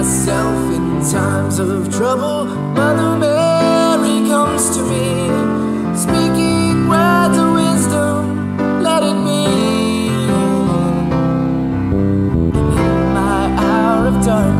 myself in times of trouble. Mother Mary comes to me, speaking words of wisdom. Let it be. In my hour of darkness.